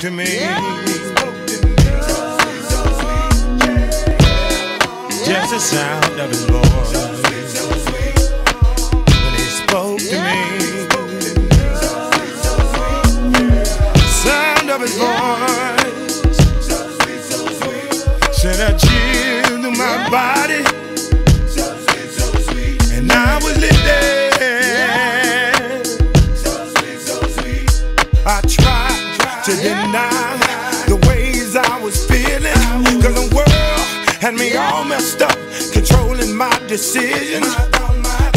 to me. Just the sound of his voice when he spoke to me. Sound of his voice sent a chill to my body, to deny the ways I was feeling, cause the world had me all messed up, controlling my decisions.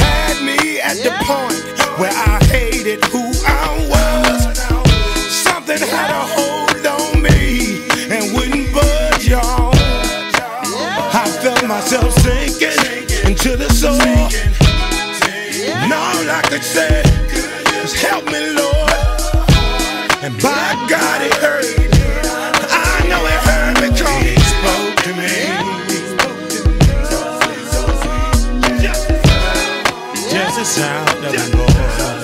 Had me at the point where I hated who I was. Something had a hold on me and wouldn't budge, y'all. I felt myself sinking into the soul. And all I could say was, Help me, Lord. And by God, it hurt. I know it hurt because He spoke to me. Just the sound of His voice.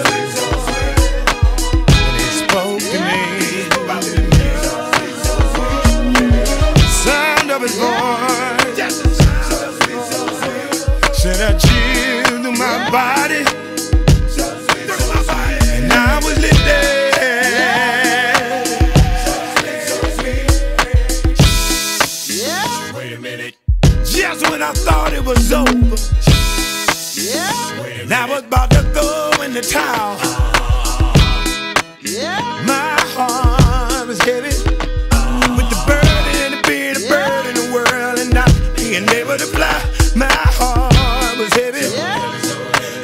Thought it was over. And I was about to throw in the towel. My heart was heavy. With the burden and the being a bird in the world and not being able to fly. My heart was heavy.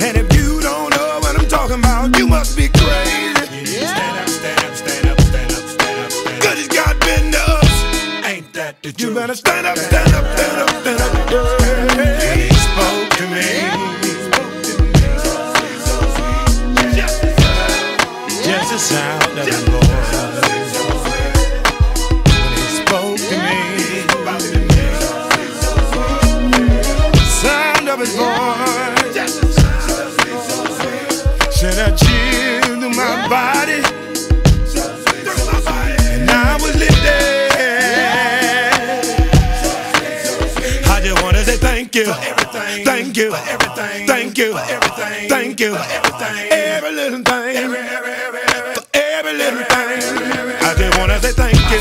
And if you don't know what I'm talking about, you must be crazy. Stand up, stand up, stand up, stand up, stand up, stand up. Cause it's got been to us. Ain't that the truth? You better stand up, stand up, voice. Sent a chill to my body. And I was. I just wanna say thank you, thank you, thank you, thank you, every little thing, for every little thing. I just wanna say thank you,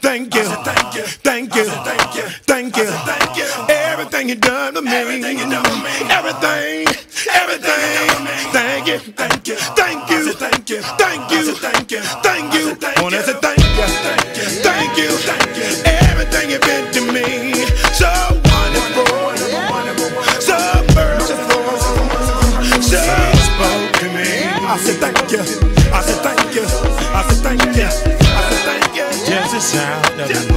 thank you, thank you, thank you, everything you done for me, everything, everything. Thank you, thank you, thank you, thank you, thank you, thank you, thank you. Wanna say thank you, thank you, thank you, thank you. everything you've been to me. So wonderful, so merciful, so spoke to me. I said thank you, I said thank you, I said thank you, I said thank you. Just the sound of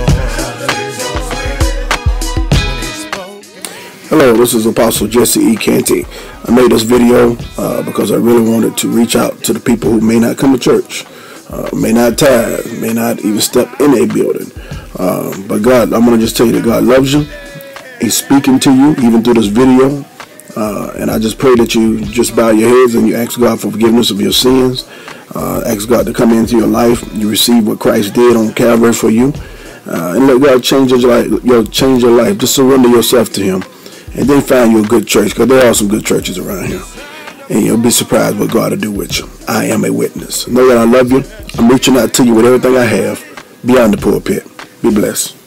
Hello, this is Apostle Jesse E. Canty. I made this video uh, because I really wanted to reach out to the people who may not come to church, uh, may not tithe, may not even step in a building. Uh, but God, I'm going to just tell you that God loves you. He's speaking to you even through this video. Uh, and I just pray that you just bow your heads and you ask God for forgiveness of your sins. Uh, ask God to come into your life. You receive what Christ did on Calvary for you. Uh, and let God change your life. Your, change your life. Just surrender yourself to Him and then find you a good church because there are some good churches around here and you'll be surprised what God will do with you. I am a witness. Know that I love you. I'm reaching out to you with everything I have beyond the pulpit. Be blessed.